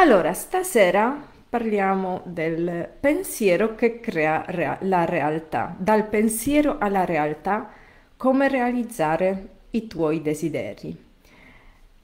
Allora, stasera parliamo del pensiero che crea rea- la realtà, dal pensiero alla realtà, come realizzare i tuoi desideri.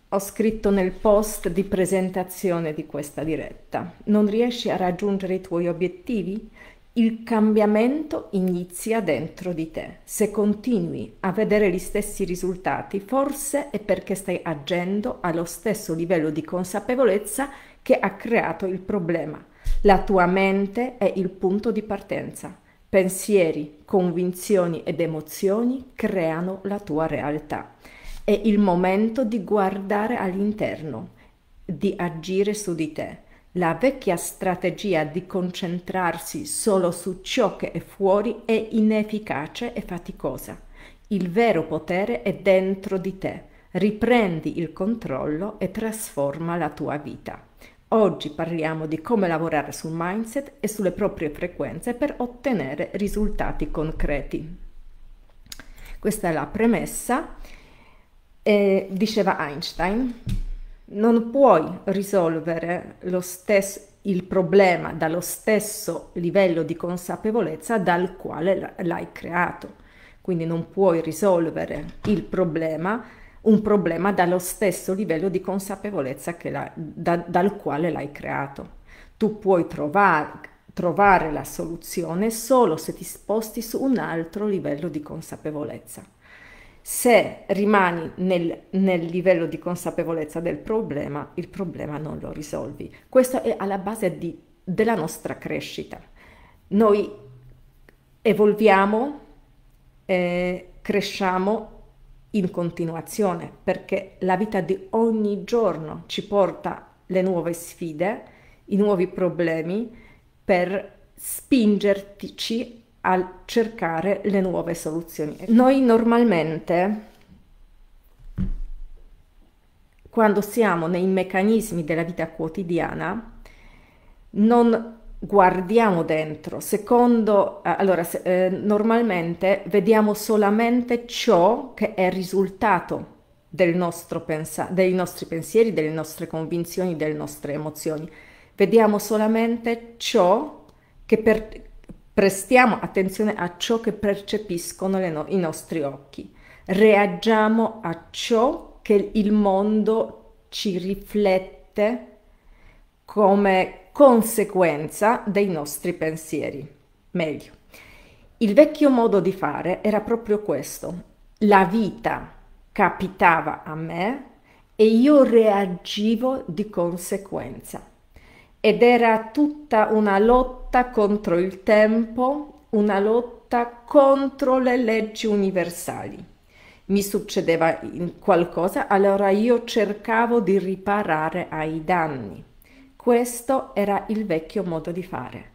Ho scritto nel post di presentazione di questa diretta. Non riesci a raggiungere i tuoi obiettivi? Il cambiamento inizia dentro di te. Se continui a vedere gli stessi risultati, forse è perché stai agendo allo stesso livello di consapevolezza che ha creato il problema. La tua mente è il punto di partenza. Pensieri, convinzioni ed emozioni creano la tua realtà. È il momento di guardare all'interno, di agire su di te. La vecchia strategia di concentrarsi solo su ciò che è fuori è inefficace e faticosa. Il vero potere è dentro di te. Riprendi il controllo e trasforma la tua vita. Oggi parliamo di come lavorare sul mindset e sulle proprie frequenze per ottenere risultati concreti. Questa è la premessa e diceva Einstein, non puoi risolvere stesso, il problema dallo stesso livello di consapevolezza dal quale l'hai creato. Quindi non puoi risolvere il problema, un problema dallo stesso livello di consapevolezza la, da, dal quale l'hai creato. Tu puoi trovare, trovare la soluzione solo se ti sposti su un altro livello di consapevolezza. Se rimani nel, nel, livello di consapevolezza del problema, il problema non lo risolvi. Questo è alla base di, della nostra crescita. Noi evolviamo, eh, cresciamo in continuazione perché la vita di ogni giorno ci porta le nuove sfide, i nuovi problemi per spingerci a cercare le nuove soluzioni. Noi normalmente, quando siamo nei meccanismi della vita quotidiana, non guardiamo dentro. Secondo, eh, allora, se, eh, normalmente vediamo solamente ciò che è risultato del nostro pensa- dei nostri pensieri, delle nostre convinzioni, delle nostre emozioni. Vediamo solamente ciò che per, Prestiamo attenzione a ciò che percepiscono no- i nostri occhi. Reagiamo a ciò che il mondo ci riflette come conseguenza dei nostri pensieri. Meglio, il vecchio modo di fare era proprio questo. La vita capitava a me e io reagivo di conseguenza ed era tutta una lotta contro il tempo, una lotta contro le leggi universali. Mi succedeva qualcosa, allora io cercavo di riparare ai danni. Questo era il vecchio modo di fare.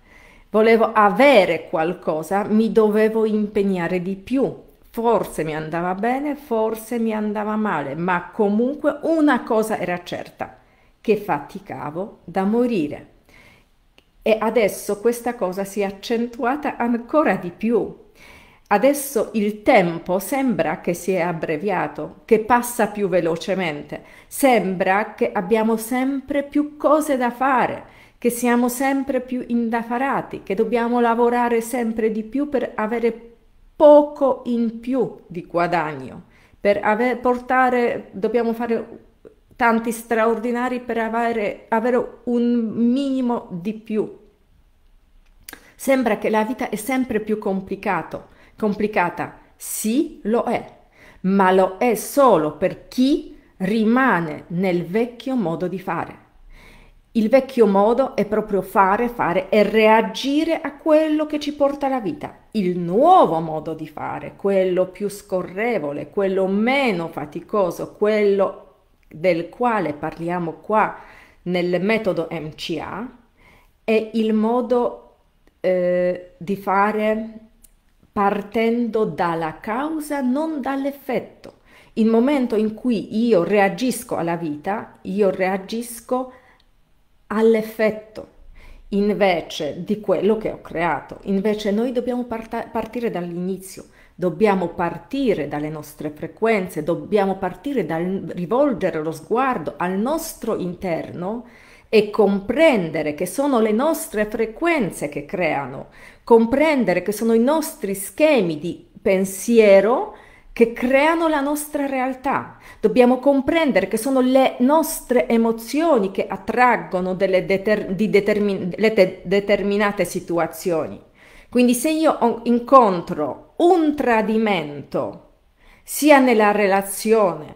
Volevo avere qualcosa, mi dovevo impegnare di più. Forse mi andava bene, forse mi andava male, ma comunque una cosa era certa che faticavo da morire. E adesso questa cosa si è accentuata ancora di più. Adesso il tempo sembra che si è abbreviato, che passa più velocemente, sembra che abbiamo sempre più cose da fare, che siamo sempre più indaffarati, che dobbiamo lavorare sempre di più per avere poco in più di guadagno, per aver, portare, dobbiamo fare tanti straordinari per avere, avere un minimo di più. Sembra che la vita è sempre più complicato, complicata. Sì, lo è, ma lo è solo per chi rimane nel vecchio modo di fare. Il vecchio modo è proprio fare, fare e reagire a quello che ci porta la vita. Il nuovo modo di fare, quello più scorrevole, quello meno faticoso, quello del quale parliamo qua nel metodo MCA è il modo eh, di fare partendo dalla causa, non dall'effetto. Il momento in cui io reagisco alla vita, io reagisco all'effetto invece di quello che ho creato. Invece noi dobbiamo part- partire dall'inizio Dobbiamo partire dalle nostre frequenze, dobbiamo partire dal rivolgere lo sguardo al nostro interno e comprendere che sono le nostre frequenze che creano, comprendere che sono i nostri schemi di pensiero che creano la nostra realtà. Dobbiamo comprendere che sono le nostre emozioni che attraggono deter- determin- de- determinate situazioni. Quindi se io incontro un tradimento, sia nella relazione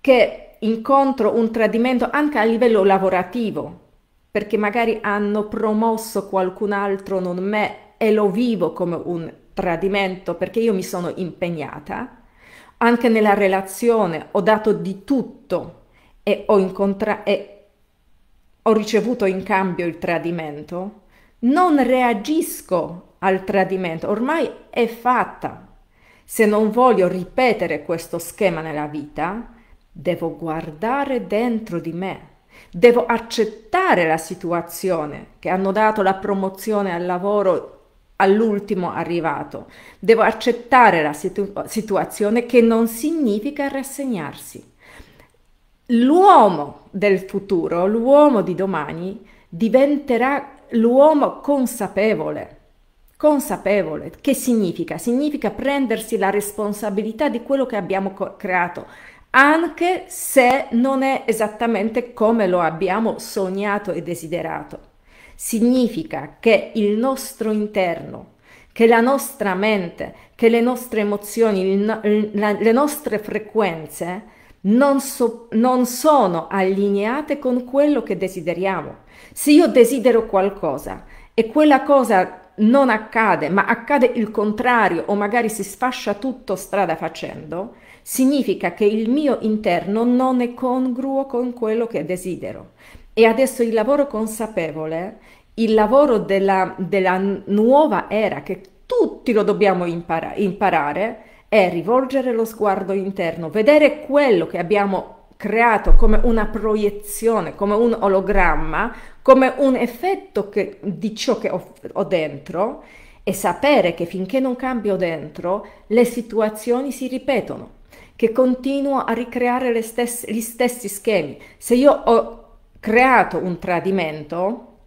che incontro un tradimento anche a livello lavorativo, perché magari hanno promosso qualcun altro, non me, e lo vivo come un tradimento perché io mi sono impegnata, anche nella relazione ho dato di tutto e ho, incontra- e ho ricevuto in cambio il tradimento, non reagisco al tradimento, ormai è fatta. Se non voglio ripetere questo schema nella vita, devo guardare dentro di me, devo accettare la situazione che hanno dato la promozione al lavoro all'ultimo arrivato. Devo accettare la situ- situazione che non significa rassegnarsi. L'uomo del futuro, l'uomo di domani, diventerà l'uomo consapevole. Consapevole, che significa? Significa prendersi la responsabilità di quello che abbiamo creato, anche se non è esattamente come lo abbiamo sognato e desiderato significa che il nostro interno, che la nostra mente, che le nostre emozioni, le nostre frequenze non, so, non sono allineate con quello che desideriamo. Se io desidero qualcosa e quella cosa non accade, ma accade il contrario o magari si sfascia tutto strada facendo, significa che il mio interno non è congruo con quello che desidero. E adesso il lavoro consapevole, il lavoro della, della nuova era che tutti lo dobbiamo impara- imparare, è rivolgere lo sguardo interno, vedere quello che abbiamo creato come una proiezione, come un ologramma, come un effetto che, di ciò che ho, ho dentro e sapere che finché non cambio dentro, le situazioni si ripetono, che continuo a ricreare stesse, gli stessi schemi. Se io ho creato un tradimento,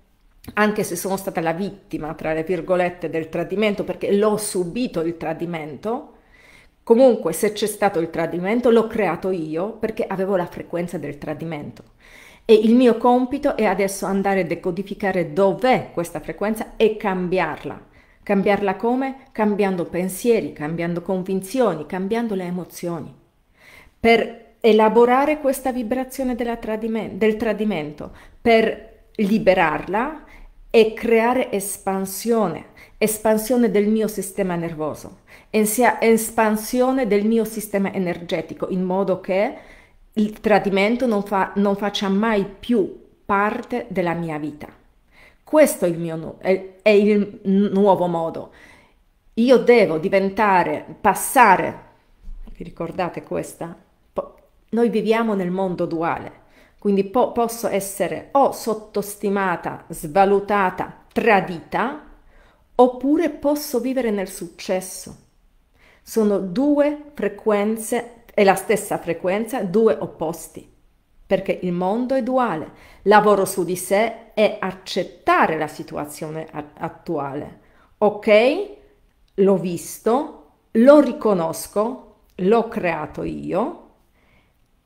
anche se sono stata la vittima, tra le virgolette, del tradimento, perché l'ho subito il tradimento, comunque se c'è stato il tradimento l'ho creato io perché avevo la frequenza del tradimento. E il mio compito è adesso andare a decodificare dov'è questa frequenza e cambiarla. Cambiarla come? Cambiando pensieri, cambiando convinzioni, cambiando le emozioni. Per elaborare questa vibrazione tradimen- del tradimento per liberarla e creare espansione, espansione del mio sistema nervoso, espansione del mio sistema energetico, in modo che il tradimento non, fa, non faccia mai più parte della mia vita. Questo è il, mio, è, è il nuovo modo. Io devo diventare, passare, vi ricordate questa? Noi viviamo nel mondo duale, quindi po- posso essere o sottostimata, svalutata, tradita, oppure posso vivere nel successo. Sono due frequenze, è la stessa frequenza, due opposti, perché il mondo è duale. Lavoro su di sé e accettare la situazione attuale. Ok, l'ho visto, lo riconosco, l'ho creato io,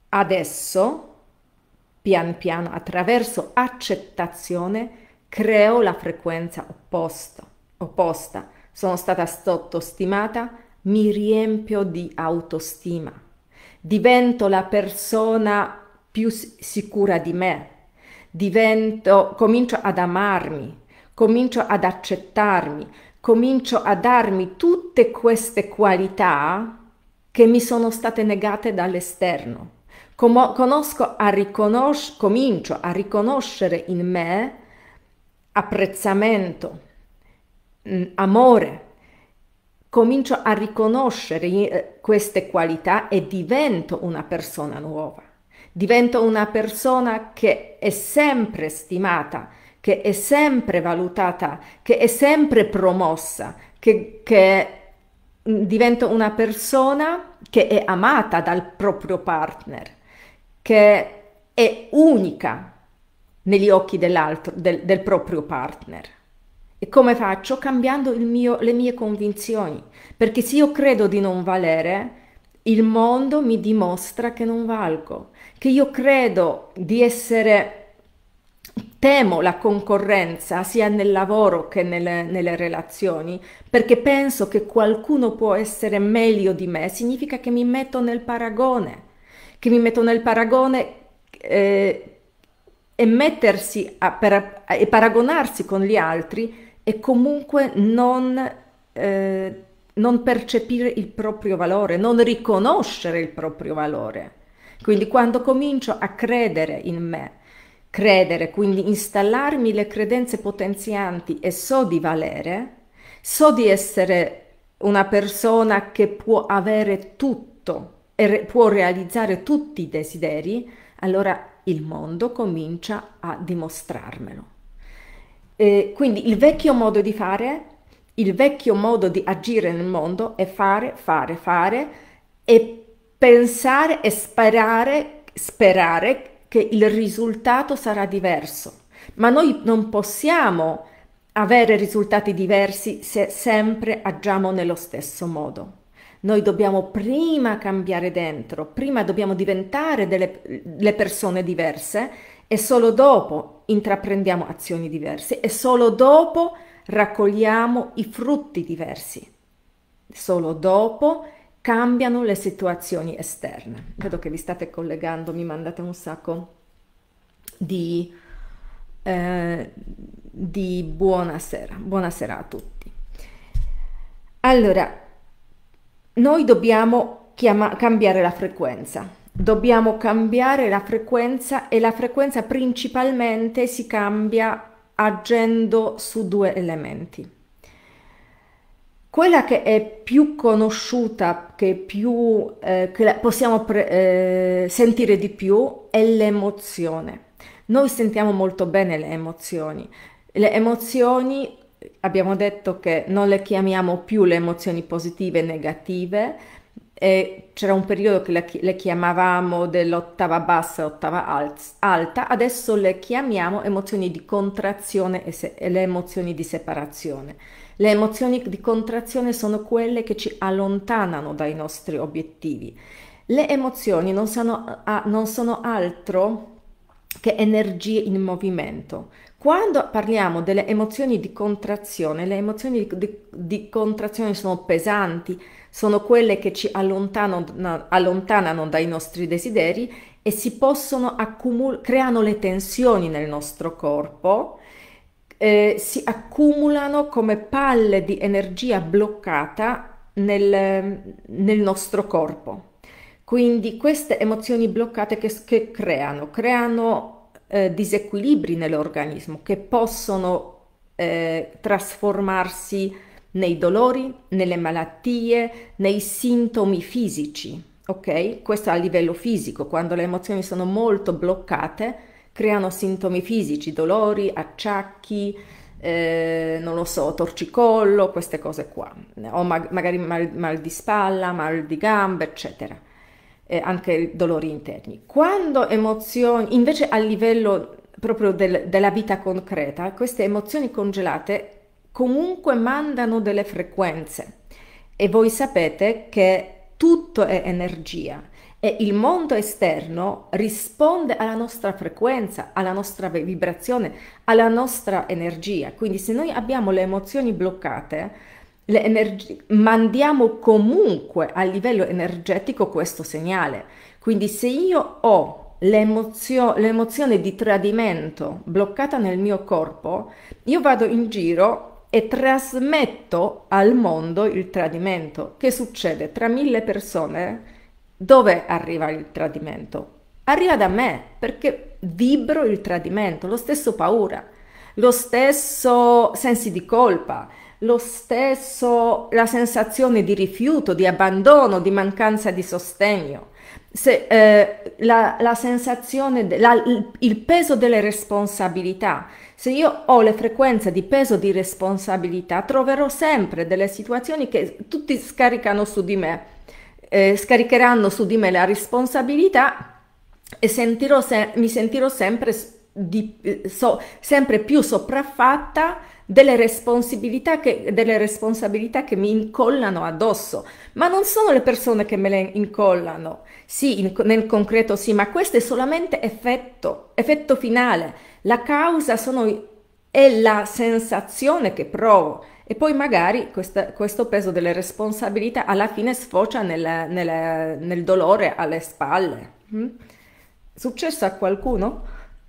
Adesso, pian piano, attraverso accettazione, creo la frequenza opposta. opposta. Sono stata sottostimata, mi riempio di autostima. Divento la persona più sicura di me. Divento, comincio ad amarmi, comincio ad accettarmi, comincio a darmi tutte queste qualità che mi sono state negate dall'esterno. A comincio a riconoscere in me apprezzamento, mm, amore, comincio a riconoscere eh, queste qualità e divento una persona nuova. Divento una persona che è sempre stimata, che è sempre valutata, che è sempre promossa, che, che mm, divento una persona che è amata dal proprio partner che è unica negli occhi dell'altro, del, del proprio partner. E come faccio? Cambiando mio, le mie convinzioni. Perché se io credo di non valere, il mondo mi dimostra che non valgo. Che io credo di essere temo la concorrenza sia nel lavoro che nelle, nelle, relazioni perché penso che qualcuno può essere meglio di me, significa che mi metto nel paragone, che mi metto nel paragone eh, e mettersi a, per, e paragonarsi con gli altri e comunque non, eh, non percepire il proprio valore, non riconoscere il proprio valore. Quindi quando comincio a credere in me, credere, quindi installarmi le credenze potenzianti e so di valere, so di essere una persona che può avere tutto e può realizzare tutti i desideri, allora il mondo comincia a dimostrarmelo. Eh, quindi il vecchio modo di fare, il vecchio modo di agire nel mondo è fare, fare, fare e pensare e sperare, sperare che il risultato sarà diverso. Ma noi non possiamo avere risultati diversi se sempre agiamo nello stesso modo. Noi dobbiamo prima cambiare dentro, prima dobbiamo diventare delle persone diverse e solo dopo intraprendiamo azioni diverse e solo dopo raccogliamo i frutti diversi. Solo dopo cambiano le situazioni esterne. Vedo che vi state collegando, mi mandate un sacco di, eh, di buonasera. Buonasera a tutti. Allora, noi dobbiamo chiama- cambiare la frequenza dobbiamo cambiare la frequenza e la frequenza principalmente si cambia agendo su due elementi. Quella che è più conosciuta, che, più, eh, che possiamo pre- eh, sentire di più, è l'emozione. Noi sentiamo molto bene le emozioni. Le emozioni, abbiamo detto che non le chiamiamo più le emozioni positive e negative, e c'era un periodo che le, chiamavamo dell'ottava bassa e ottava alta, adesso le chiamiamo emozioni di contrazione e, se, e le emozioni di separazione. Le emozioni di contrazione sono quelle che ci allontanano dai nostri obiettivi. Le emozioni non sono, non sono altro che energie in movimento. Quando parliamo delle emozioni di contrazione, le emozioni di, di, di contrazione sono pesanti, sono quelle che ci allontanano, allontanano dai nostri desideri e si possono accumulare, creano le tensioni nel nostro corpo, eh, si accumulano come palle di energia bloccata nel, nel nostro corpo. Quindi queste emozioni bloccate che, che creano? Creano eh, disequilibri nell'organismo che possono eh, trasformarsi nei dolori, nelle malattie, nei sintomi fisici. Ok? Questo a livello fisico, quando le emozioni sono molto bloccate, creano sintomi fisici, dolori, acciacchi, eh, non lo so, torcicollo, queste cose qua, o ma- magari mal, mal, di spalla, mal di gambe, eccetera, eh, anche dolori interni. Quando emozioni, invece a livello proprio del, della vita concreta, queste emozioni congelate comunque mandano delle frequenze e voi sapete che tutto è energia e il mondo esterno risponde alla nostra frequenza, alla nostra vibrazione, alla nostra energia. Quindi se noi abbiamo le emozioni bloccate, le energie, mandiamo comunque a livello energetico questo segnale. Quindi se io ho l'emozio- l'emozione di tradimento bloccata nel mio corpo, io vado in giro e trasmetto al mondo il tradimento. Che succede? Tra mille persone, dove arriva il tradimento? Arriva da me perché vibro il tradimento, lo stesso paura, lo stesso sensi di colpa, lo stesso la sensazione di rifiuto, di abbandono, di mancanza di sostegno. Se, eh, la, la, sensazione, de, la, il peso delle responsabilità, se io ho le frequenze di peso di responsabilità, troverò sempre delle situazioni che tutti scaricano su di me, eh, scaricheranno su di me la responsabilità e sentirò se- mi sentirò sempre di, eh, so, sempre più sopraffatta delle responsabilità, che, delle responsabilità che mi incollano addosso, ma non sono le persone che me le incollano, sì, in, nel concreto sì, ma questo è solamente effetto, effetto finale, la causa sono, è la sensazione che provo e poi magari questa, questo peso delle responsabilità alla fine sfocia nel, nel, nel dolore alle spalle. Mm? Successo a qualcuno?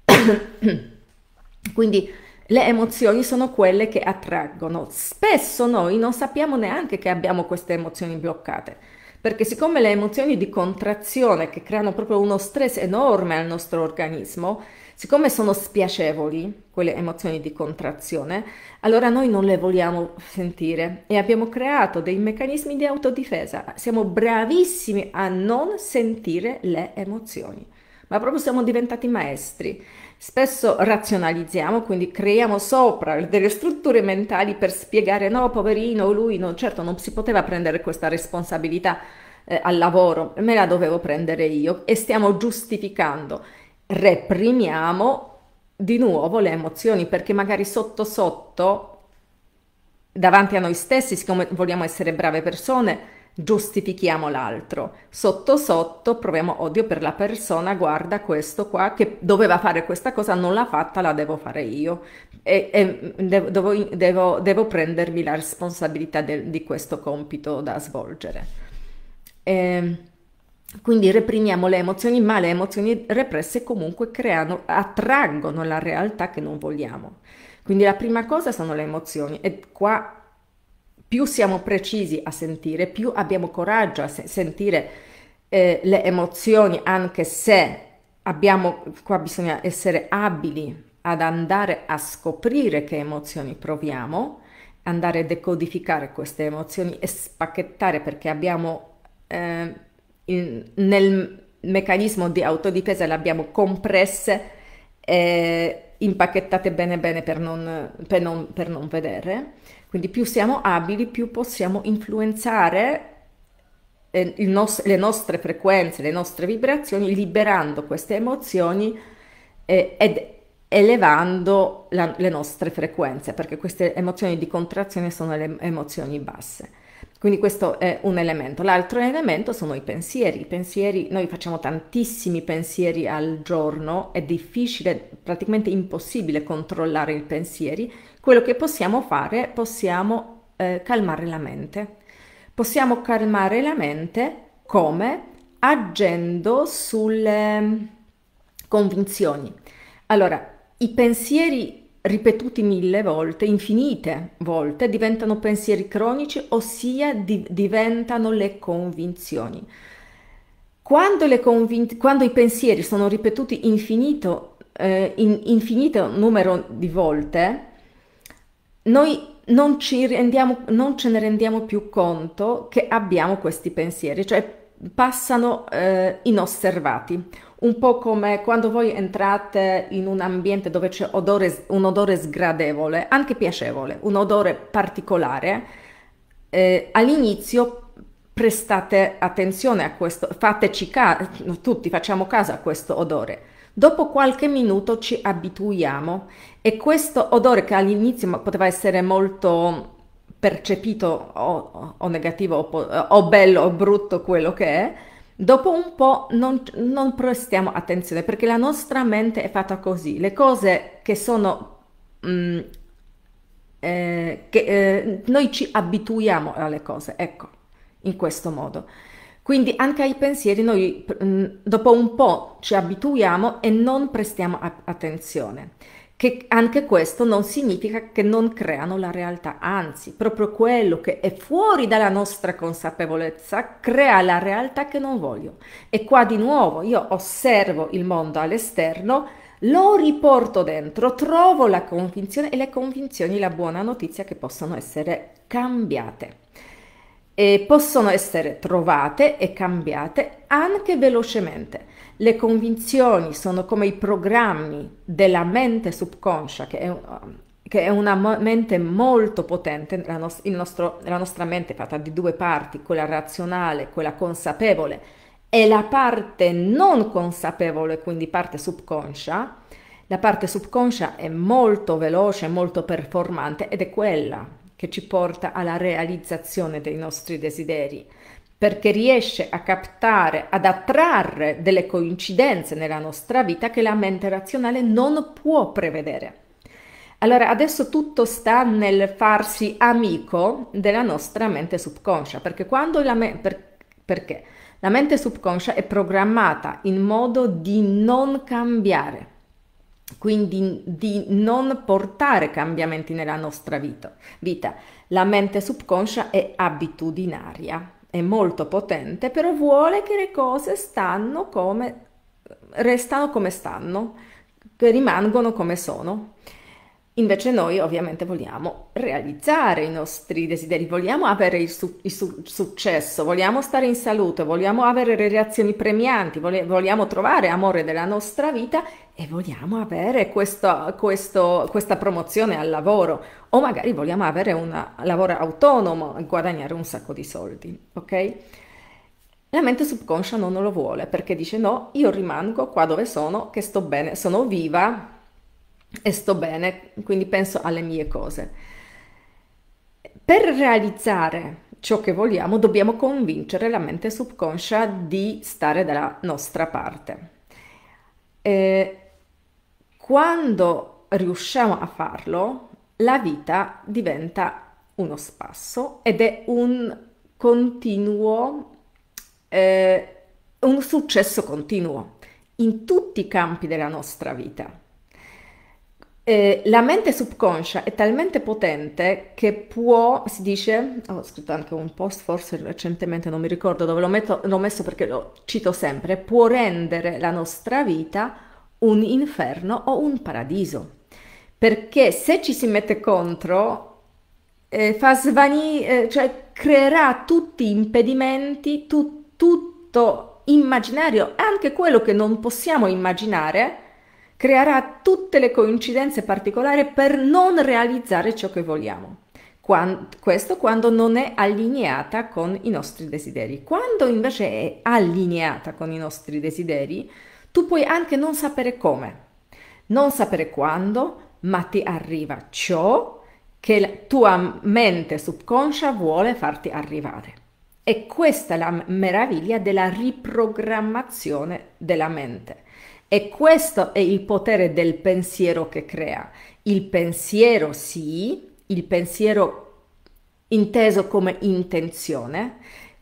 Quindi le emozioni sono quelle che attraggono. Spesso noi non sappiamo neanche che abbiamo queste emozioni bloccate, perché siccome le emozioni di contrazione che creano proprio uno stress enorme al nostro organismo, siccome sono spiacevoli, quelle emozioni di contrazione, allora noi non le vogliamo sentire e abbiamo creato dei meccanismi di autodifesa. Siamo bravissimi a non sentire le emozioni, ma proprio siamo diventati maestri. Spesso razionalizziamo, quindi creiamo sopra delle strutture mentali per spiegare no, poverino, lui no, certo non si poteva prendere questa responsabilità eh, al lavoro, me la dovevo prendere io. E stiamo giustificando, reprimiamo di nuovo le emozioni perché magari sotto sotto davanti a noi stessi, siccome vogliamo essere brave persone, giustifichiamo l'altro. Sotto sotto proviamo odio per la persona, guarda questo qua che doveva fare questa cosa, non l'ha fatta, la devo fare io e, e devo, devo, devo, prendermi la responsabilità de, di questo compito da svolgere. E, ehm, quindi reprimiamo le emozioni, ma le emozioni represse comunque creano, attraggono la realtà che non vogliamo. Quindi la prima cosa sono le emozioni e qua più siamo precisi a sentire, più abbiamo coraggio a se- sentire eh, le emozioni, anche se abbiamo, qua bisogna essere abili ad andare a scoprire che emozioni proviamo, andare a decodificare queste emozioni e spacchettare perché abbiamo eh, in, nel meccanismo di autodifesa le abbiamo compresse e impacchettate bene bene per non, per non, per non vedere. Quindi più siamo abili, più possiamo influenzare eh, nos- le nostre frequenze, le nostre vibrazioni, liberando queste emozioni eh, ed elevando la, le nostre frequenze, perché queste emozioni di contrazione sono le emozioni basse. Quindi questo è un elemento. L'altro elemento sono i pensieri. I pensieri, noi facciamo tantissimi pensieri al giorno, è difficile, praticamente impossibile controllare i pensieri, quello che possiamo fare, possiamo eh, calmare la mente. Possiamo calmare la mente come? Agendo sulle mm, convinzioni. Allora, i pensieri ripetuti mille volte, infinite volte, diventano pensieri cronici, ossia di, diventano le convinzioni. Quando, le convin- quando, i pensieri sono ripetuti infinito, eh, in infinito numero di volte, noi non, rendiamo, non, ce ne rendiamo più conto che abbiamo questi pensieri, cioè passano eh, inosservati, un po' come quando voi entrate in un ambiente dove c'è odore, un odore sgradevole, anche piacevole, un odore particolare, eh, all'inizio prestate attenzione a questo, fateci caso, tutti facciamo caso a questo odore. Dopo qualche minuto ci abituiamo e questo odore che all'inizio poteva essere molto percepito o, o negativo o, o, bello o brutto quello che è, dopo un po' non, non, prestiamo attenzione perché la nostra mente è fatta così. Le cose che sono... Mm, eh, che eh, noi ci abituiamo alle cose, ecco, in questo modo. Quindi anche ai pensieri noi mm, dopo un po' ci abituiamo e non prestiamo attenzione. Che anche questo non significa che non creano la realtà, anzi, proprio quello che è fuori dalla nostra consapevolezza crea la realtà che non voglio. E qua di nuovo io osservo il mondo all'esterno, lo riporto dentro, trovo la convinzione e le convinzioni, la buona notizia che possono essere cambiate e possono essere trovate e cambiate anche velocemente. Le convinzioni sono come i programmi della mente subconscia, che è, che è una mente molto potente, la, nos- nostro, la nostra mente è fatta di due parti, quella razionale, quella consapevole, e la parte non consapevole, quindi parte subconscia, La parte subconscia è molto veloce, molto performante ed è quella che ci porta alla realizzazione dei nostri desideri, perché riesce a captare, ad attrarre delle coincidenze nella nostra vita che la mente razionale non può prevedere. Allora, adesso tutto sta nel farsi amico della nostra mente subconscia, perché quando la, me- per- perché la mente subconscia è programmata in modo di non cambiare quindi di non portare cambiamenti nella nostra vita. La mente subconscia è abitudinaria, è molto potente, però vuole che le cose stanno come, restano come stanno, che rimangono come sono. Invece noi ovviamente vogliamo realizzare i nostri desideri, vogliamo avere il, su- il su- successo, vogliamo stare in salute, vogliamo avere reazioni premianti, vole- vogliamo trovare amore della nostra vita e vogliamo avere questo, questo, questa promozione al lavoro o magari vogliamo avere un lavoro autonomo e guadagnare un sacco di soldi, ok? La mente subconscia non lo vuole perché dice no, io rimango qua dove sono, che sto bene, sono viva e sto bene, quindi penso alle mie cose. Per realizzare ciò che vogliamo dobbiamo convincere la mente subconscia di stare dalla nostra parte. E quando riusciamo a farlo, la vita diventa uno spasso ed è un continuo, eh, un successo continuo in tutti i campi della nostra vita. Eh, la mente subconscia è talmente potente che può, si dice, ho scritto anche un post forse recentemente, non mi ricordo dove l'ho, metto, l'ho messo perché lo cito sempre, può rendere la nostra vita un inferno o un paradiso. Perché se ci si mette contro, eh, fa svanire, eh, cioè creerà tutti impedimenti, tu, tutto immaginario, anche quello che non possiamo immaginare, creerà tutte le coincidenze particolari per non realizzare ciò che vogliamo. Questo quando non è allineata con i nostri desideri. Quando invece è allineata con i nostri desideri, tu puoi anche non sapere come, non sapere quando, ma ti arriva ciò che la tua mente subconscia vuole farti arrivare. E questa è la meraviglia della riprogrammazione della mente. E questo è il potere del pensiero che crea. Il pensiero sì, il pensiero inteso come intenzione,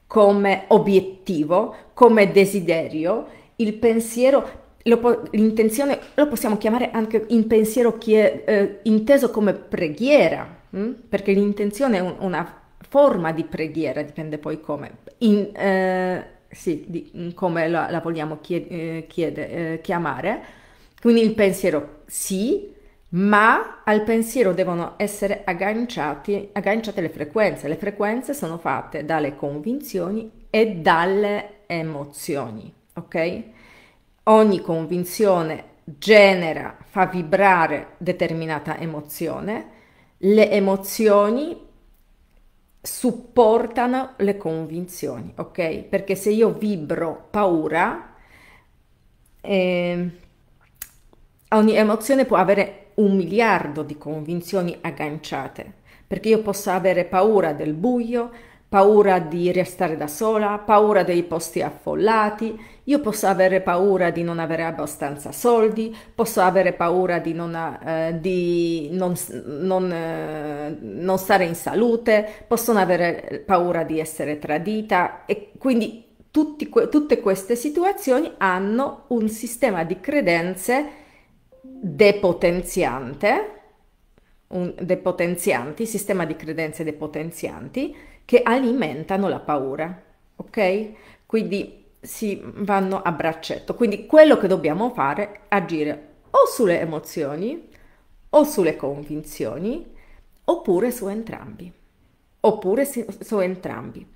come obiettivo, come desiderio, il pensiero, lo, l'intenzione lo possiamo chiamare anche in pensiero che, eh, inteso come preghiera, hm? perché l'intenzione è un, una forma di preghiera, dipende poi come. In, eh, sì, di, come la, la vogliamo chied, eh, chiede, eh, chiamare. Quindi il pensiero sì, ma al pensiero devono essere agganciati, agganciate le frequenze. Le frequenze sono fatte dalle convinzioni e dalle emozioni, ok? Ogni convinzione genera, fa vibrare determinata emozione. Le emozioni supportano le convinzioni, ok? Perché se io vibro paura, eh, ogni emozione può avere un miliardo di convinzioni agganciate, perché io posso avere paura del buio, paura di restare da sola, paura dei posti affollati, io posso avere paura di non avere abbastanza soldi, posso avere paura di non, eh, di non, non, eh, non stare in salute, posso avere paura di essere tradita. E quindi tutti, tutte queste situazioni hanno un sistema di credenze depotenziante, un, depotenzianti, sistema di credenze depotenzianti che alimentano la paura, ok? Quindi si vanno a braccetto. Quindi quello che dobbiamo fare è agire o sulle emozioni o sulle convinzioni oppure su entrambi. Oppure su, entrambi.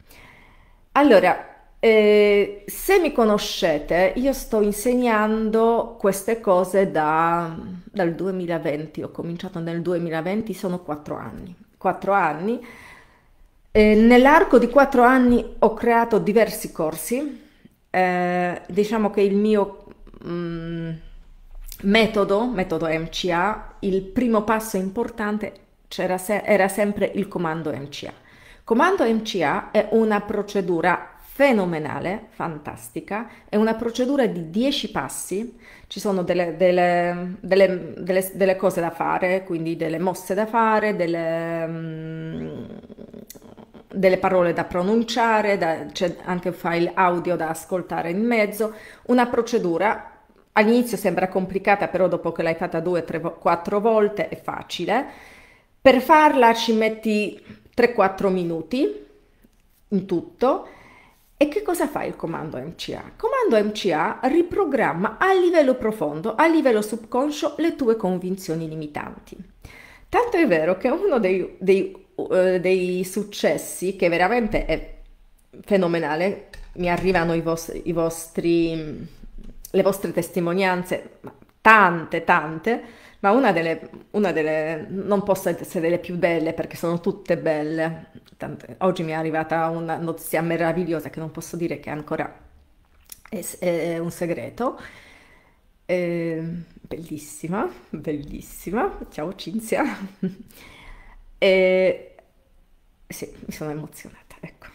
Allora, eh, se mi conoscete, io sto insegnando queste cose da, dal 2020, ho cominciato nel 2020, sono quattro anni. Quattro anni eh, nell'arco di quattro anni ho creato diversi corsi, eh, diciamo che il mio, mh, mm, metodo, metodo MCA, il primo passo importante se- era sempre il comando MCA. Comando MCA è una procedura fenomenale, fantastica, è una procedura di 10 passi, ci sono delle, delle, delle, delle, cose da fare, quindi delle mosse da fare, delle, mm, delle parole da pronunciare, da, c'è anche un file audio da ascoltare in mezzo, una procedura all'inizio sembra complicata, però dopo che l'hai fatta due, tre, quattro volte è facile. Per farla ci metti 3-4 minuti in tutto. E che cosa fa il comando MCA? Il comando MCA riprogramma a livello profondo, a livello subconscio, le tue convinzioni limitanti. Tanto è vero che uno dei, dei uh, dei successi che veramente è fenomenale. Mi arrivano i vostri, i vostri, le vostre testimonianze, tante, tante, ma una delle, una delle, non posso essere le più belle perché sono tutte belle. Tante, oggi mi è arrivata una notizia meravigliosa che non posso dire che ancora è, è un segreto. Eh, bellissima, bellissima. Ciao Cinzia. E sì, mi sono emozionata, ecco.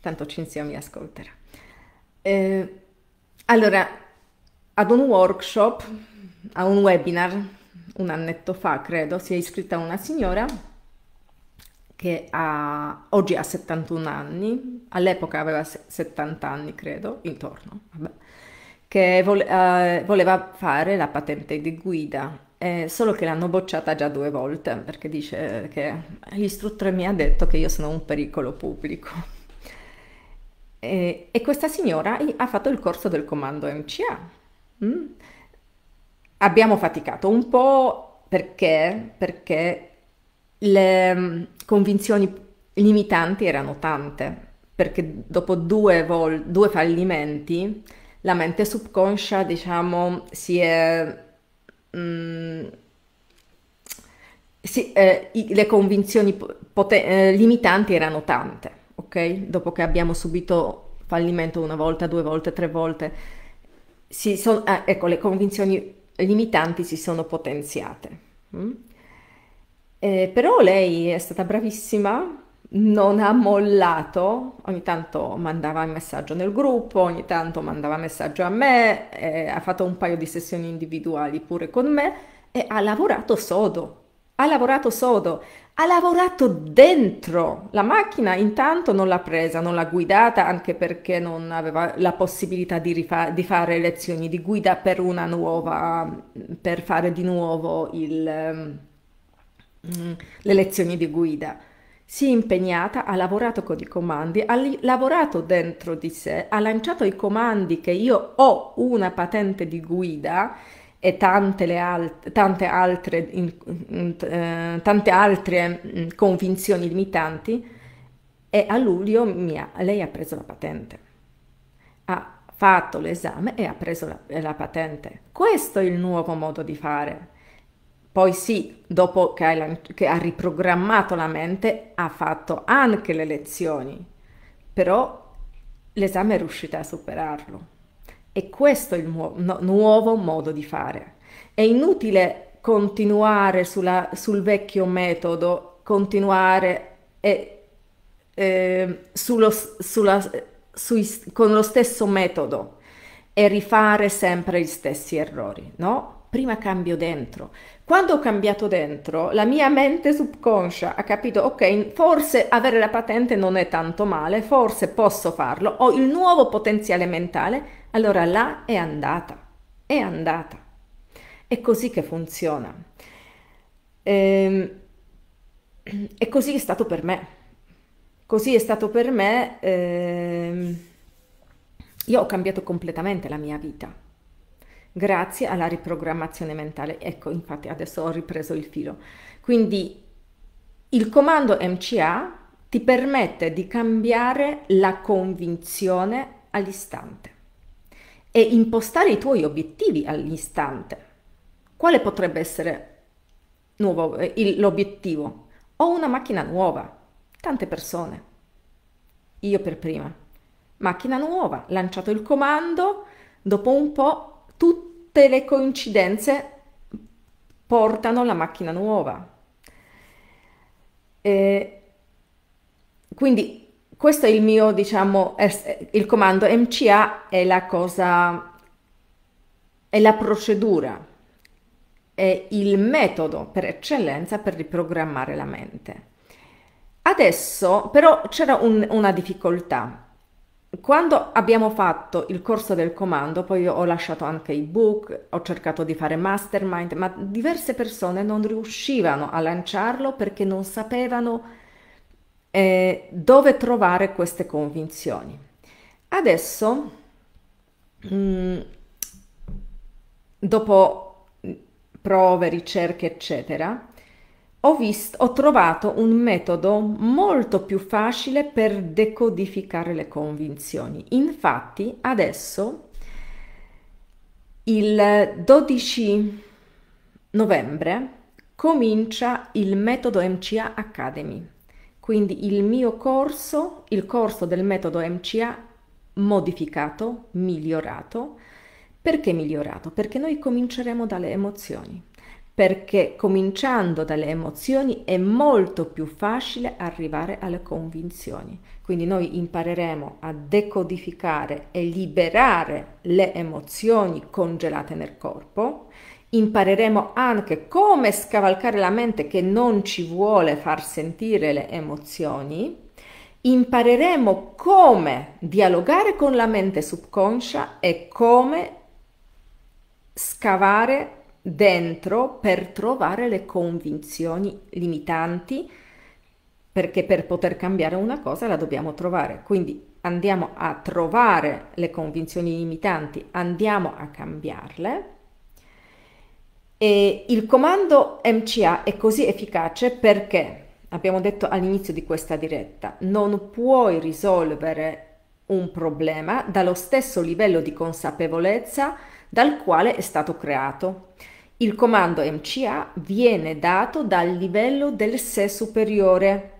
Tanto Cinzia mi ascolterà. E, allora, ad un workshop, a un webinar, un annetto fa, credo, si è iscritta una signora che ha, oggi ha 71 anni, all'epoca aveva 70 anni, credo, intorno, vabbè, che vole, uh, voleva fare la patente di guida eh, solo che l'hanno bocciata già due volte perché dice che l'istruttore mi ha detto che io sono un pericolo pubblico. E, e questa signora ha fatto il corso del comando MCA. Mm? Abbiamo faticato un po' perché, perché le mm, convinzioni limitanti erano tante, perché dopo due, vol- due fallimenti la mente subconscia, diciamo, si è Mm, sì, eh, i, le convinzioni poten- eh, limitanti erano tante, ok? Dopo che abbiamo subito fallimento una volta, due volte, tre volte, son, eh, ecco, le convinzioni limitanti si sono potenziate. Mm? Eh, però lei è stata bravissima, non ha mollato, ogni tanto mandava un messaggio nel gruppo, ogni tanto mandava messaggio a me, eh, ha fatto un paio di sessioni individuali pure con me e ha lavorato sodo, ha lavorato sodo, ha lavorato dentro. La macchina, intanto non l'ha presa, non l'ha guidata anche perché non aveva la possibilità di, rifa- di fare lezioni di guida per una nuova, per fare di nuovo il, um, le lezioni di guida si è impegnata, ha lavorato con i comandi, ha lavorato dentro di sé, ha lanciato i comandi che io ho una patente di guida e tante, alt- tante altre, eh, tante altre mm, convinzioni limitanti e a luglio ha, lei ha preso la patente. Ha fatto l'esame e ha preso la, la patente. Questo è il nuovo modo di fare. Poi sì, dopo che, hai, che ha riprogrammato la mente, ha fatto anche le lezioni, però l'esame è riuscita a superarlo. E questo è il nuovo, no, nuovo modo di fare. È inutile continuare sulla, sul vecchio metodo, continuare e, eh, sullo, sulla, sui, con lo stesso metodo e rifare sempre gli stessi errori, no? Prima cambio dentro. Quando ho cambiato dentro, la mia mente subconscia ha capito, ok, forse avere la patente non è tanto male, forse posso farlo, ho il nuovo potenziale mentale, allora là è andata, è andata. È così che funziona. Ehm, e così è stato per me. Così è stato per me. Ehm, io ho cambiato completamente la mia vita grazie alla riprogrammazione mentale. Ecco, infatti adesso ho ripreso il filo. Quindi il comando MCA ti permette di cambiare la convinzione all'istante e impostare i tuoi obiettivi all'istante. Quale potrebbe essere nuovo, eh, il, l'obiettivo? Ho una macchina nuova, tante persone, io per prima. Macchina nuova, lanciato il comando, dopo un po' tutte le coincidenze portano la macchina nuova. E quindi questo è il mio, diciamo, il comando MCA è la cosa, è la procedura, è il metodo per eccellenza per riprogrammare la mente. Adesso però c'era un, una difficoltà. Quando abbiamo fatto il corso del comando, poi ho lasciato anche i book, ho cercato di fare mastermind, ma diverse persone non riuscivano a lanciarlo perché non sapevano eh, dove trovare queste convinzioni. Adesso, mh, mm, dopo prove, ricerche, eccetera, ho, visto, ho trovato un metodo molto più facile per decodificare le convinzioni. Infatti, adesso, il 12 novembre, comincia il metodo MCA Academy. Quindi il mio corso, il corso del metodo MCA modificato, migliorato. Perché migliorato? Perché noi cominceremo dalle emozioni perché cominciando dalle emozioni è molto più facile arrivare alle convinzioni. Quindi noi impareremo a decodificare e liberare le emozioni congelate nel corpo, impareremo anche come scavalcare la mente che non ci vuole far sentire le emozioni, impareremo come dialogare con la mente subconscia e come scavare dentro per trovare le convinzioni limitanti, perché per poter cambiare una cosa la dobbiamo trovare. Quindi andiamo a trovare le convinzioni limitanti, andiamo a cambiarle. E il comando MCA è così efficace perché, abbiamo detto all'inizio di questa diretta, non puoi risolvere un problema dallo stesso livello di consapevolezza dal quale è stato creato. Il comando MCA viene dato dal livello del sé superiore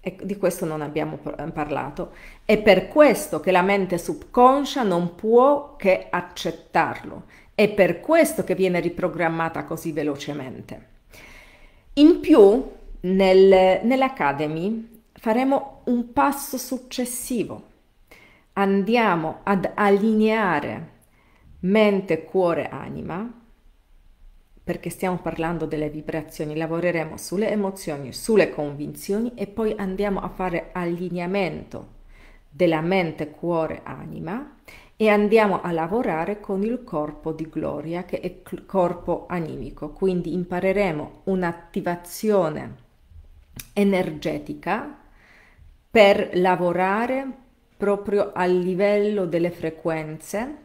e di questo non abbiamo parlato. È per questo che la mente subconscia non può che accettarlo. È per questo che viene riprogrammata così velocemente. In più, nel, nell'Academy faremo un passo successivo. Andiamo ad allineare mente, cuore, anima perché stiamo parlando delle vibrazioni, lavoreremo sulle emozioni, sulle convinzioni e poi andiamo a fare allineamento della mente, cuore, anima e andiamo a lavorare con il corpo di gloria che è il corpo animico. Quindi impareremo un'attivazione energetica per lavorare proprio a livello delle frequenze,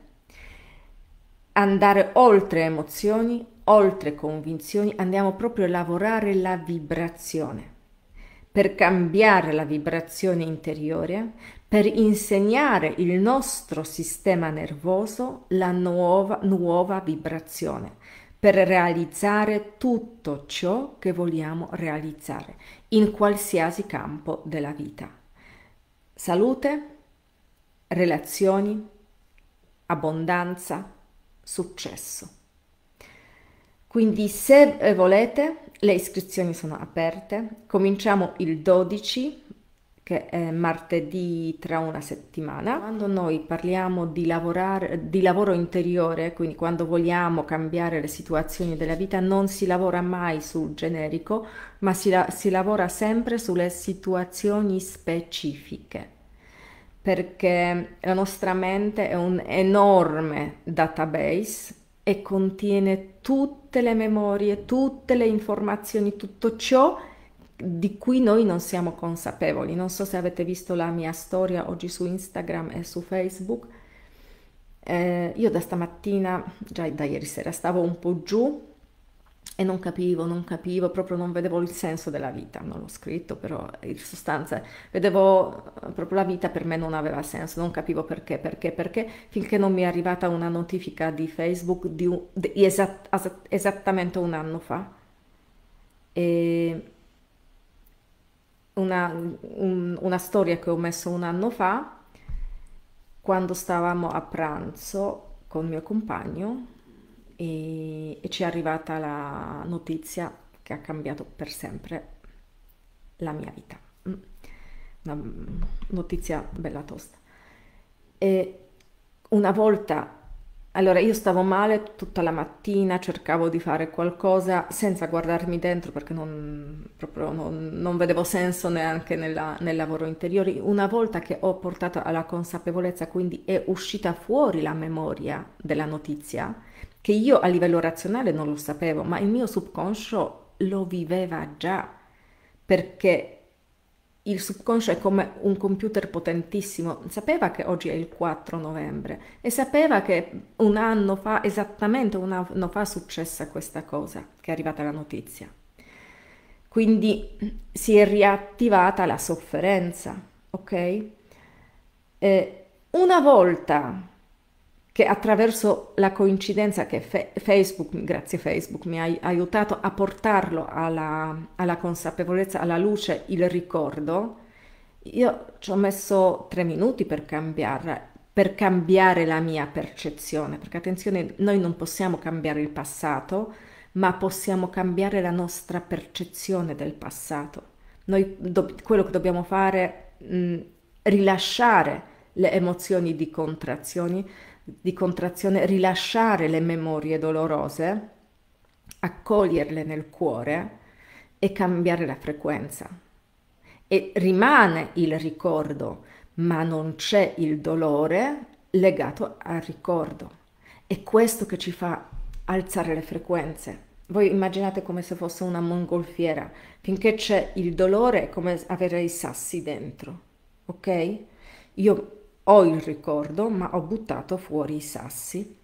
andare oltre emozioni, oltre convinzioni, andiamo proprio a lavorare la vibrazione, per cambiare la vibrazione interiore, per insegnare il nostro sistema nervoso la nuova, nuova vibrazione, per realizzare tutto ciò che vogliamo realizzare in qualsiasi campo della vita. Salute, relazioni, abbondanza, successo. Quindi se eh, volete le iscrizioni sono aperte, cominciamo il 12 che è martedì tra una settimana. Quando noi parliamo di, lavorare, di lavoro interiore, quindi quando vogliamo cambiare le situazioni della vita, non si lavora mai sul generico, ma si, si lavora sempre sulle situazioni specifiche perché la nostra mente è un enorme database e contiene tutte le memorie, tutte le informazioni, tutto ciò di cui noi non siamo consapevoli. Non so se avete visto la mia storia oggi su Instagram e su Facebook. Eh, io da stamattina, già da ieri sera, stavo un po' giù e non capivo, non capivo, proprio non vedevo il senso della vita, non l'ho scritto, però in sostanza vedevo eh, proprio la vita per me non aveva senso, non capivo perché, perché, perché, finché non mi è arrivata una notifica di Facebook di, un, di esat, esattamente un anno fa. E una, un, una storia che ho messo un anno fa, quando stavamo a pranzo con mio compagno, e, e ci è arrivata la notizia che ha cambiato per sempre la mia vita. Mm. Una notizia bella tosta. E una volta allora io stavo male tutta la mattina, cercavo di fare qualcosa senza guardarmi dentro perché non, proprio non, non vedevo senso neanche nella, nel lavoro interiore. Una volta che ho portato alla consapevolezza, quindi è uscita fuori la memoria della notizia, che io a livello razionale non lo sapevo, ma il mio subconscio lo viveva già perché il subconscio è come un computer potentissimo, sapeva che oggi è il 4 novembre e sapeva che un anno fa, esattamente un anno fa, è successa questa cosa, che è arrivata la notizia. Quindi si è riattivata la sofferenza, ok? Eh, una volta che attraverso la coincidenza che fe- Facebook, grazie Facebook, mi ha aiutato a portarlo alla, alla, consapevolezza, alla luce, il ricordo, io ci ho messo tre minuti per cambiare, per cambiare la mia percezione, perché attenzione, noi non possiamo cambiare il passato, ma possiamo cambiare la nostra percezione del passato. Noi do- quello che dobbiamo fare è rilasciare le emozioni di di contrazione, rilasciare le memorie dolorose, accoglierle nel cuore e cambiare la frequenza. E rimane il ricordo, ma non c'è il dolore legato al ricordo. È questo che ci fa alzare le frequenze. Voi immaginate come se fosse una mongolfiera, finché c'è il dolore è come avere i sassi dentro, ok? Io ho il ricordo, ma ho buttato fuori i sassi.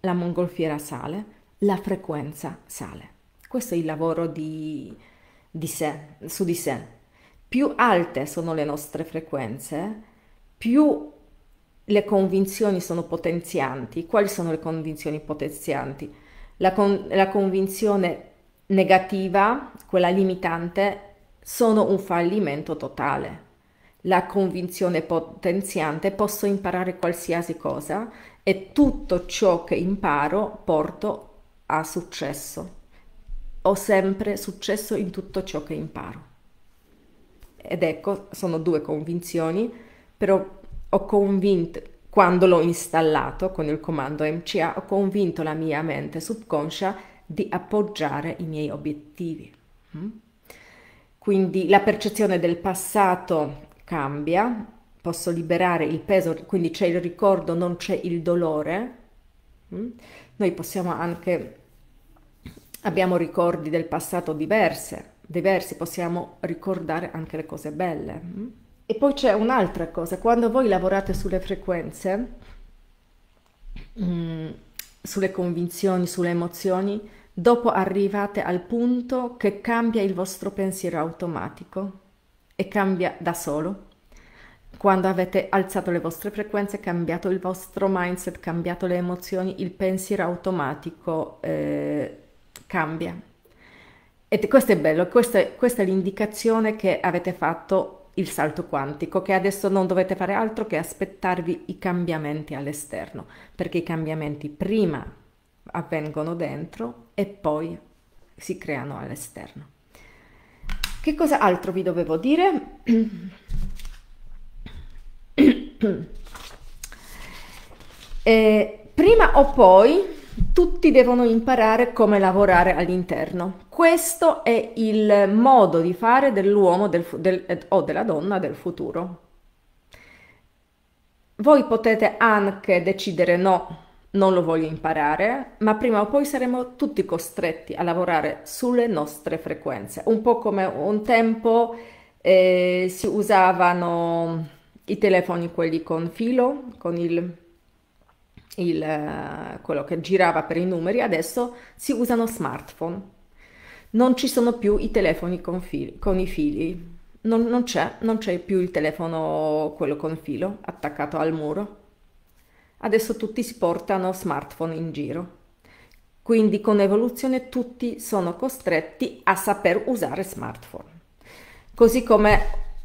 La mongolfiera sale, la frequenza sale. Questo è il lavoro di, di sé, su di sé. Più alte sono le nostre frequenze, più le convinzioni sono potenzianti. Quali sono le convinzioni potenzianti? La, con, la convinzione negativa, quella limitante, sono un fallimento totale la convinzione potenziante, posso imparare qualsiasi cosa e tutto ciò che imparo porto a successo. Ho sempre successo in tutto ciò che imparo. Ed ecco, sono due convinzioni, però ho convinto, quando l'ho installato con il comando MCA, ho convinto la mia mente subconscia di appoggiare i miei obiettivi. Mm? Quindi la percezione del passato cambia, posso liberare il peso, quindi c'è il ricordo, non c'è il dolore. Mm? Noi possiamo anche, abbiamo ricordi del passato diverse, diversi, possiamo ricordare anche le cose belle. Mm? E poi c'è un'altra cosa, quando voi lavorate sulle frequenze, mm, sulle convinzioni, sulle emozioni, dopo arrivate al punto che cambia il vostro pensiero automatico e cambia da solo. Quando avete alzato le vostre frequenze, cambiato il vostro mindset, cambiato le emozioni, il pensiero automatico eh, cambia. E questo è bello, questa è, questa è l'indicazione che avete fatto il salto quantico, che adesso non dovete fare altro che aspettarvi i cambiamenti all'esterno, perché i cambiamenti prima avvengono dentro e poi si creano all'esterno. Che cosa altro vi dovevo dire? eh, prima o poi tutti devono imparare come lavorare all'interno. Questo è il modo di fare dell'uomo del, del, eh, o della donna del futuro. Voi potete anche decidere no, non lo voglio imparare, ma prima o poi saremo tutti costretti a lavorare sulle nostre frequenze, un po' come un tempo eh, si usavano i telefoni quelli con filo, con il, il, eh, quello che girava per i numeri, adesso si usano smartphone. Non ci sono più i telefoni con, fili, con i fili, non, non c'è, non c'è più il telefono quello con filo attaccato al muro Adesso tutti si portano smartphone in giro. Quindi con evoluzione tutti sono costretti a saper usare smartphone. Così come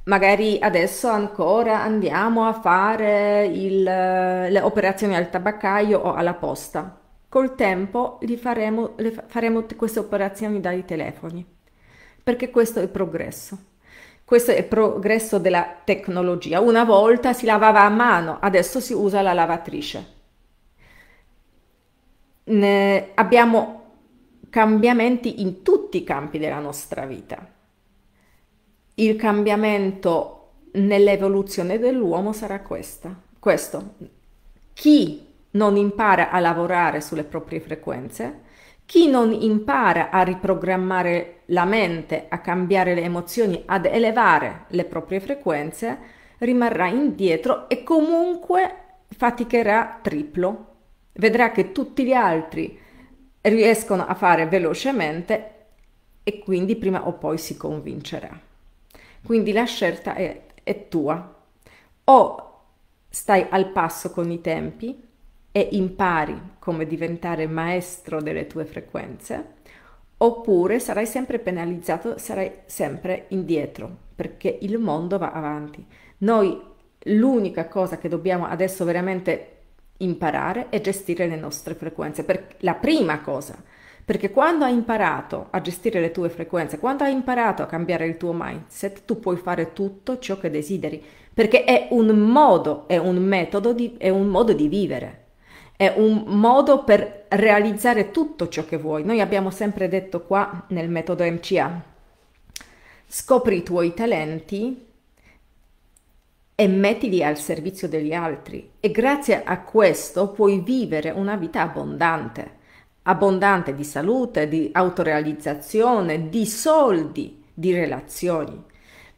magari adesso ancora andiamo a fare il, le operazioni al tabaccaio o alla posta. col tempo faremo, faremo queste operazioni dai telefoni, perché questo è il progresso. Questo è il progresso della tecnologia. Una volta si lavava a mano, adesso si usa la lavatrice. Ne abbiamo cambiamenti in tutti i campi della nostra vita. Il cambiamento nell'evoluzione dell'uomo sarà questa, questo. Chi non impara a lavorare sulle proprie frequenze, chi non impara a riprogrammare la mente, a cambiare le emozioni, ad elevare le proprie frequenze, rimarrà indietro e comunque faticherà triplo. Vedrà che tutti gli altri riescono a fare velocemente e quindi prima o poi si convincerà. Quindi la scelta è, è tua. O stai al passo con i tempi e impari come diventare maestro delle tue frequenze, oppure sarai sempre penalizzato, sarai sempre indietro, perché il mondo va avanti. Noi l'unica cosa che dobbiamo adesso veramente imparare è gestire le nostre frequenze, per, la prima cosa, perché quando hai imparato a gestire le tue frequenze, quando hai imparato a cambiare il tuo mindset, tu puoi fare tutto ciò che desideri, perché è un modo, è un metodo, di, è un modo di vivere, è un modo per realizzare tutto ciò che vuoi. Noi abbiamo sempre detto qua nel metodo MCA, scopri i tuoi talenti e mettili al servizio degli altri e grazie a questo puoi vivere una vita abbondante abbondante di salute, di autorealizzazione, di soldi, di relazioni.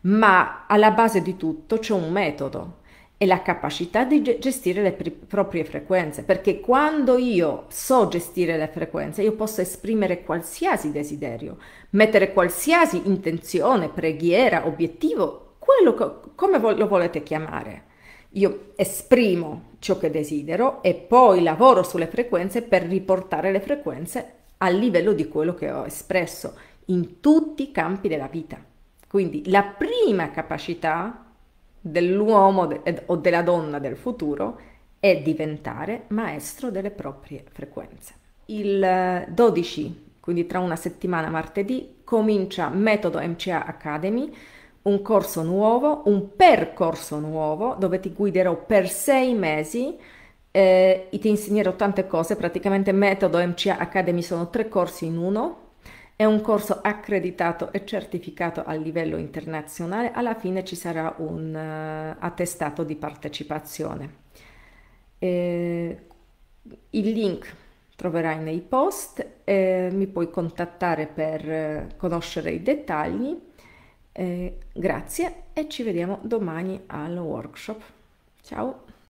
Ma alla base di tutto c'è un metodo e la capacità di gestire le proprie frequenze, perché quando io so gestire le frequenze, io posso esprimere qualsiasi desiderio, mettere qualsiasi intenzione, preghiera, obiettivo, quello co- come lo volete chiamare. Io esprimo ciò che desidero e poi lavoro sulle frequenze per riportare le frequenze al livello di quello che ho espresso in tutti i campi della vita. Quindi la prima capacità dell'uomo de- o della donna del futuro è diventare maestro delle proprie frequenze. Il 12, quindi tra una settimana martedì, comincia Metodo MCA Academy, un corso nuovo, un percorso nuovo dove ti guiderò per sei mesi eh, ti insegnerò tante cose, praticamente Metodo MCA Academy sono tre corsi in uno, è un corso accreditato e certificato a livello internazionale, alla fine ci sarà un uh, attestato di partecipazione. Eh, il link troverai nei post, eh, mi puoi contattare per eh, conoscere i dettagli. Eh, grazie e ci vediamo domani al workshop. Ciao!